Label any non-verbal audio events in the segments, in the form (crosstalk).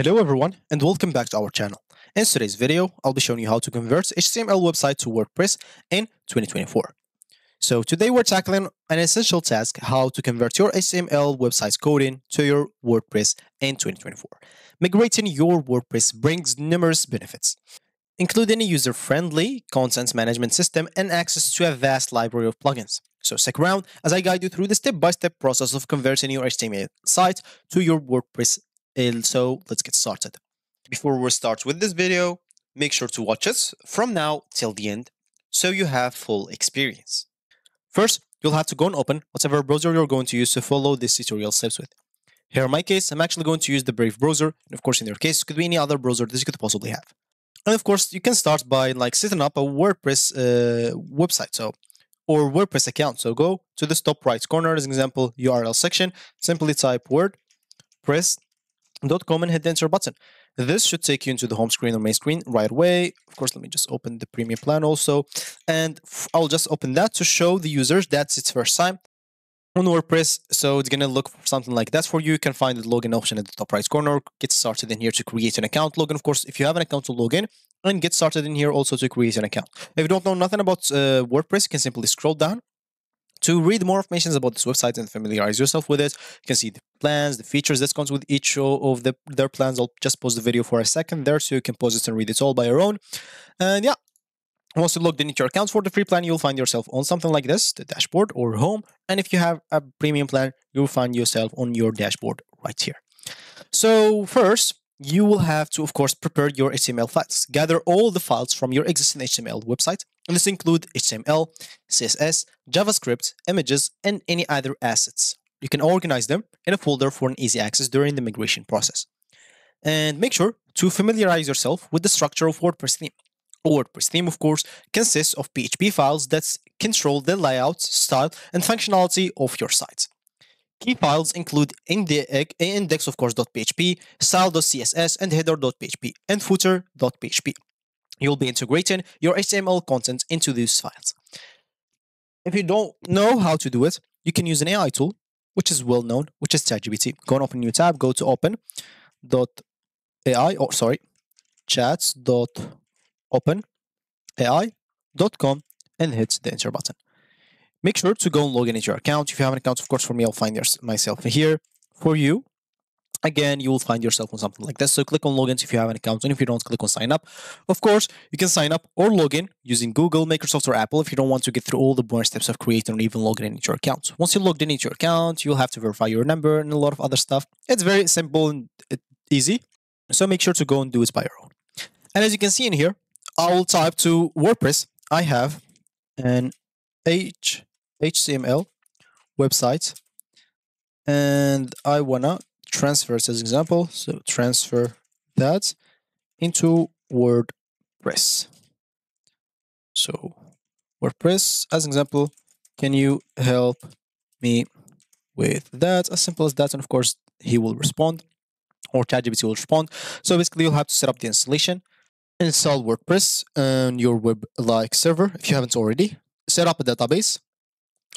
Hello everyone and welcome back to our channel. In today's video, I'll be showing you how to convert HTML website to WordPress in 2024. So today we're tackling an essential task, how to convert your HTML website's coding to your WordPress in 2024. Migrating your WordPress brings numerous benefits, including a user-friendly content management system and access to a vast library of plugins. So stick around as I guide you through the step-by-step -step process of converting your HTML site to your WordPress so let's get started. Before we start with this video, make sure to watch us from now till the end so you have full experience. First, you'll have to go and open whatever browser you're going to use to follow this tutorial steps with. Here in my case, I'm actually going to use the Brave browser, and of course in your case, it could be any other browser that you could possibly have. And of course, you can start by like setting up a WordPress uh, website, so or WordPress account. So go to the top right corner, as an example, URL section, simply type WordPress com and hit the enter button. This should take you into the home screen or main screen right away. Of course, let me just open the premium plan also. And I'll just open that to show the users that's its first time on WordPress. So it's going to look something like that for you. You can find the login option at the top right corner. Get started in here to create an account. Login, of course, if you have an account to login and get started in here also to create an account. If you don't know nothing about uh, WordPress, you can simply scroll down to read more information about this website and familiarize yourself with it, you can see the plans, the features that comes with each of the, their plans. I'll just pause the video for a second there so you can pause it and read it all by your own. And yeah, once you logged into your account for the free plan, you'll find yourself on something like this, the dashboard or home. And if you have a premium plan, you'll find yourself on your dashboard right here. So first, you will have to, of course, prepare your HTML files. Gather all the files from your existing HTML website, and this include HTML, CSS, JavaScript, images, and any other assets. You can organize them in a folder for an easy access during the migration process. And make sure to familiarize yourself with the structure of WordPress theme. A WordPress theme, of course, consists of PHP files that control the layout, style, and functionality of your site. Key files include index, of course, .php, style.css, and header.php, and footer.php. You'll be integrating your HTML content into these files. If you don't know how to do it, you can use an AI tool, which is well known, which is ChatGPT. Go and open a new tab, go to open.ai, or oh, sorry, chats.openai.com and hit the enter button. Make sure to go and log in into your account. If you have an account, of course, for me, I'll find your, myself here. For you, again, you will find yourself on something like this. So click on logins if you have an account, and if you don't, click on sign up. Of course, you can sign up or log in using Google, Microsoft, or Apple if you don't want to get through all the boring steps of creating or even logging into your account. Once you logged in into your account, you'll have to verify your number and a lot of other stuff. It's very simple and uh, easy. So make sure to go and do it by your own. And as you can see in here, I will type to WordPress. I have an HTML website and I wanna transfer as example. So transfer that into WordPress. So WordPress as example, can you help me with that? As simple as that. And of course, he will respond or ChatGPT will respond. So basically, you'll have to set up the installation, install WordPress on your web like server if you haven't already. Set up a database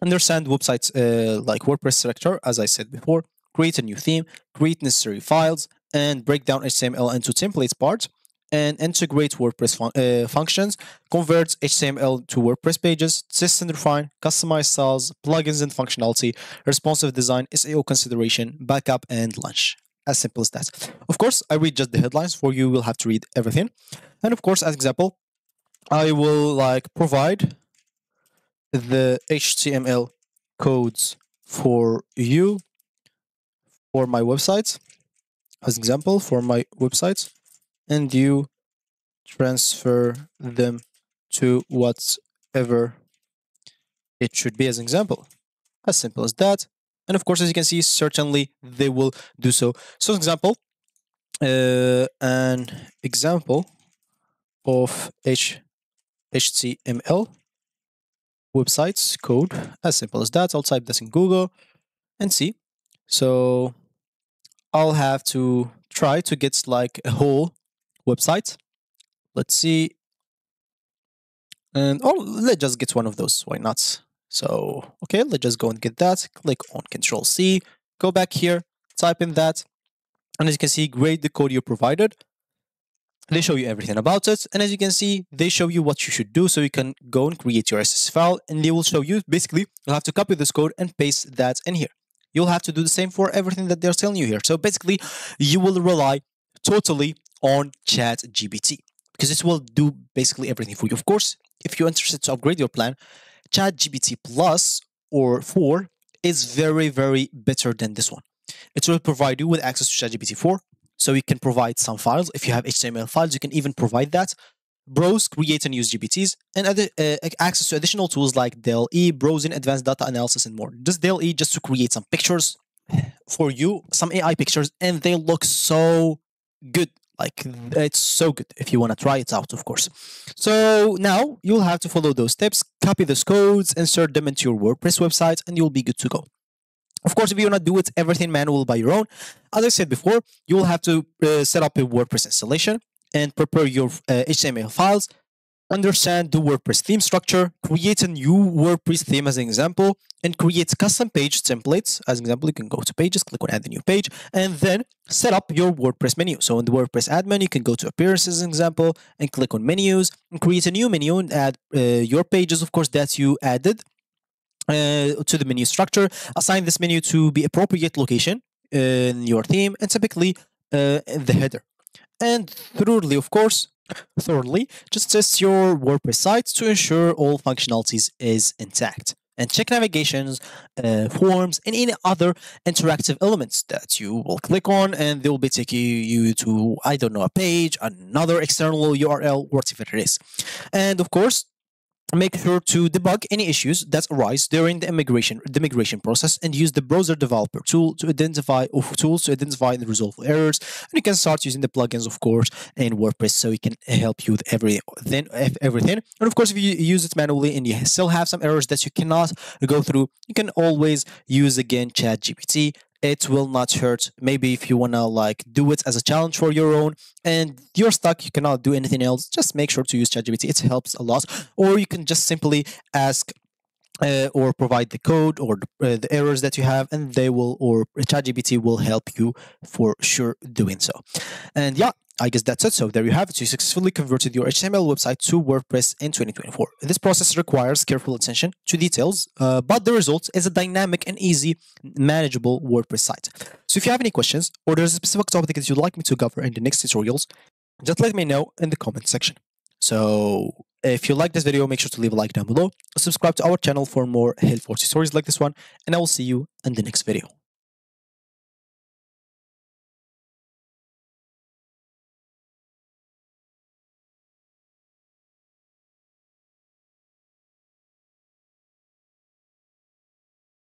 understand websites uh, like WordPress structure, as I said before, create a new theme, create necessary files, and break down HTML into templates parts, and integrate WordPress fun uh, functions, convert HTML to WordPress pages, test and refine, customize styles, plugins and functionality, responsive design, SEO consideration, backup, and launch. As simple as that. Of course, I read just the headlines for you. Will have to read everything. And of course, as example, I will like provide the HTML codes for you for my website as example for my website and you transfer them to whatever it should be as an example. As simple as that. And of course as you can see certainly they will do so. So example uh, an example of H HTML websites code. As simple as that. I'll type this in Google and see. So I'll have to try to get like a whole website let's see and oh let's just get one of those why not so okay let's just go and get that click on control C go back here type in that And as you can see, grade the code you provided. They show you everything about it. And as you can see, they show you what you should do. So you can go and create your SS file and they will show you basically, you'll have to copy this code and paste that in here. You'll have to do the same for everything that they're telling you here. So basically, you will rely totally on Chat ChatGPT because this will do basically everything for you. Of course, if you're interested to upgrade your plan, Chat ChatGPT Plus or 4 is very, very better than this one. It will provide you with access to ChatGPT 4. So you can provide some files. If you have HTML files, you can even provide that. Browse, create and use GPTs, and other, uh, access to additional tools like DALL-E, browsing, advanced data analysis, and more. Just DALL-E just to create some pictures (sighs) for you, some AI pictures, and they look so good. Like it's so good if you want to try it out, of course. So now you'll have to follow those steps, copy those codes, insert them into your WordPress website, and you'll be good to go. Of course, if you want to do it everything manual by your own, as I said before, you will have to uh, set up a WordPress installation and prepare your uh, HTML files, understand the WordPress theme structure, create a new WordPress theme as an example, and create custom page templates. As an example, you can go to pages, click on add the new page, and then set up your WordPress menu. So in the WordPress admin, you can go to appearances as an example and click on menus and create a new menu and add uh, your pages, of course, that you added uh, to the menu structure. Assign this menu to be appropriate location in your theme and typically uh, the header. And thirdly, of course, thirdly, just test your WordPress site to ensure all functionalities is intact. And check navigations, uh, forms, and any other interactive elements that you will click on, and they will be taking you to, I don't know, a page, another external URL, whatever it is. And of course, make sure to debug any issues that arise during the immigration the migration process and use the browser developer tool to identify of tools to identify and resolve errors. And you can start using the plugins of course in WordPress so it can help you with everything everything. And of course if you use it manually and you still have some errors that you cannot go through you can always use again ChatGPT it will not hurt. Maybe if you want to like do it as a challenge for your own and you're stuck you cannot do anything else just make sure to use ChatGPT. It helps a lot. Or you can just simply ask uh, or provide the code or the, uh, the, errors that you have and they will or ChatGPT will help you for sure doing so. And yeah I guess that's it. So there you have it. You successfully converted your HTML website to WordPress in 2024. This process requires careful attention to details, uh, but the result is a dynamic and easy, manageable WordPress site. So if you have any questions or there's a specific topic that you'd like me to cover in the next tutorials, just let me know in the comment section. So if you like this video, make sure to leave a like down below, subscribe to our channel for more helpful tutorials like this one, and I will see you in the next video.